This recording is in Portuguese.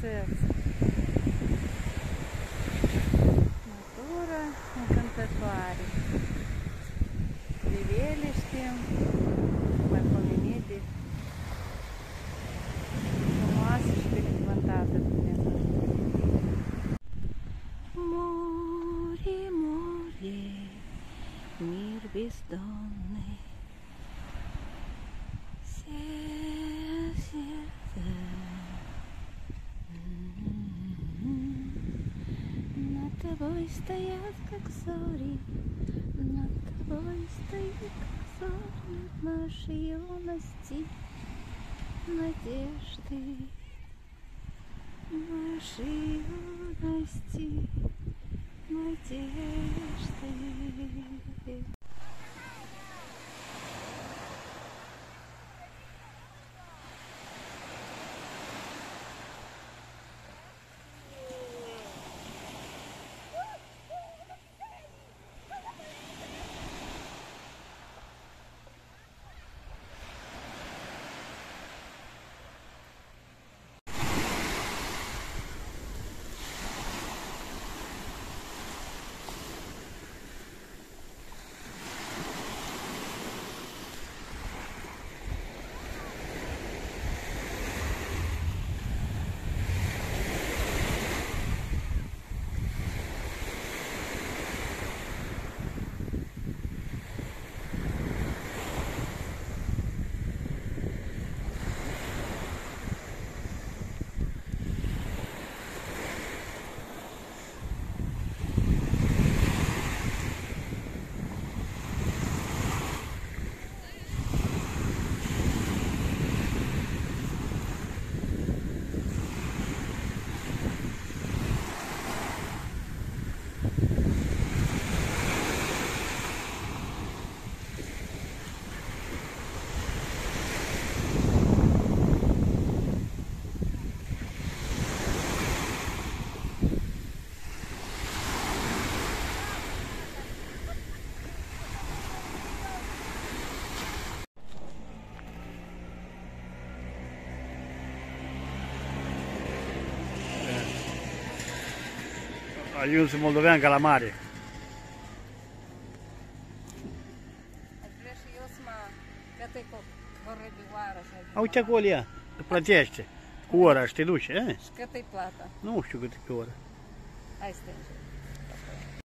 serță. Natură încântătoare. Priveliște maipomenite frumoasă și binecuvântată Dumnezeu. Море, море, мир бездонный, сердце, Тобой стоят, как зори, над тобой стоят, как зори нашей юности, надежды, нашей юности, надежды. Mă gătesc cu corăbioară așa. A uite acolo ea, te plătește. Cu ora și te duci, eh? Și cât e plata? Nu știu cât e pe oră. Hai strânge.